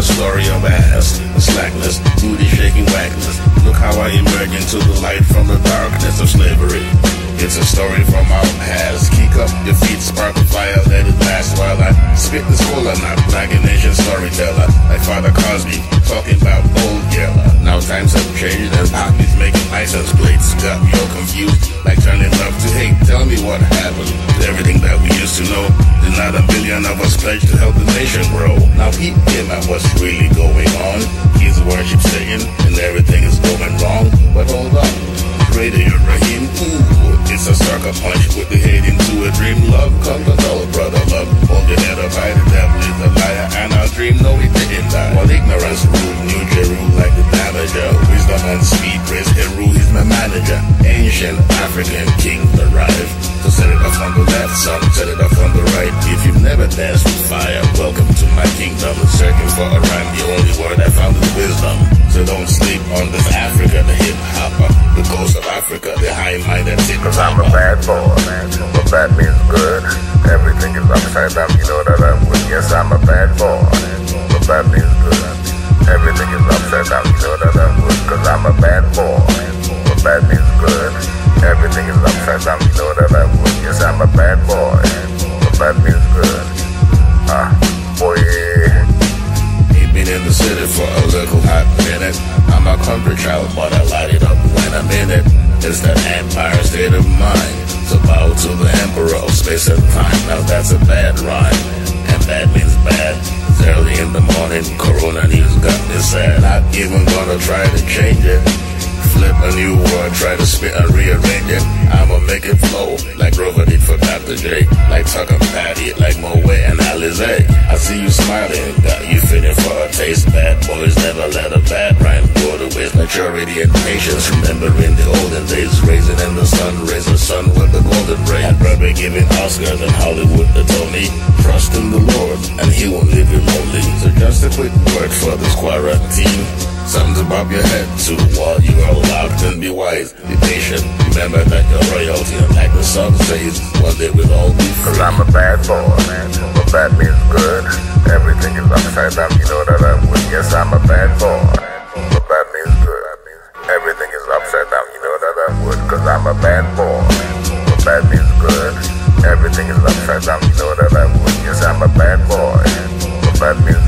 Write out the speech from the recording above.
a story of ass, slackness, booty shaking wagness. Look how I emerge into the light from the darkness of slavery. It's a story from our past. Kick up your feet, spark a fire, let it last while I spit this cola knot like a nation storyteller. Like Father Cosby, talking about old yeller. Now times have changed and Poppy's making license plates. Got me all confused, like turning to hate. Tell me what happened everything that we used to know. Did not a billion of us pledge to help the nation grow? Now peep him at what's really going on. He's worship Satan and everything is going wrong. But hold on, Radio Raheem, ooh, it's a sucker punch with the head into a dream. Love comes to brother, African king set it up on the left, son, set it up on the right. If you've never danced with fire, welcome to my kingdom. Searching for a rhyme, the only word I found is wisdom. So don't sleep on this Africa, the hip hopper, the ghost of Africa, the high minded Cause I'm a bad boy. But bad means good. Everything is upside down, you know that I would. Yes, I'm a bad boy. But bad means good. Everything is upside down, you know that I would. Cause I'm a bad boy. But bad means Everything is upside down, you know that I would. Yes, I'm a bad boy. But bad means good. Ah, boy. Ain't been in the city for a little hot minute. I'm a country child, but I light it up when I'm in it. It's that empire state of mind. So bow to the emperor of space and time. Now that's a bad rhyme. And bad means bad. It's early in the morning. Corona news got me sad. Not even gonna try to change it. Flip a new word, try to spit and rearrange it. I'ma make it flow like did for Dr. J. Like Tucker Patty, like Moe and Alizé. I see you smiling, got you feeling for a taste. Bad boys never let a bad rhyme go to waste. Maturity and patience, remembering the olden days. Raisin in the sun, raising sun with the golden ray. And Broadway giving Oscars and Hollywood the Tony. Trust in the Lord, and He won't leave you lonely. So just a quick word for this quarantine. Something to bob your head to while you be wise, be patient. Remember that you're royalty, like the song says, one day we'll all be Cause. I'm a bad boy. But bad means good. Everything is upside down, you know that I would. Yes, I'm a bad boy. But bad means good. Everything is upside down, you know that I would. Cause I'm a bad boy. But bad means good. Everything is upside down, you know that I would. Yes, I'm a bad boy. But bad means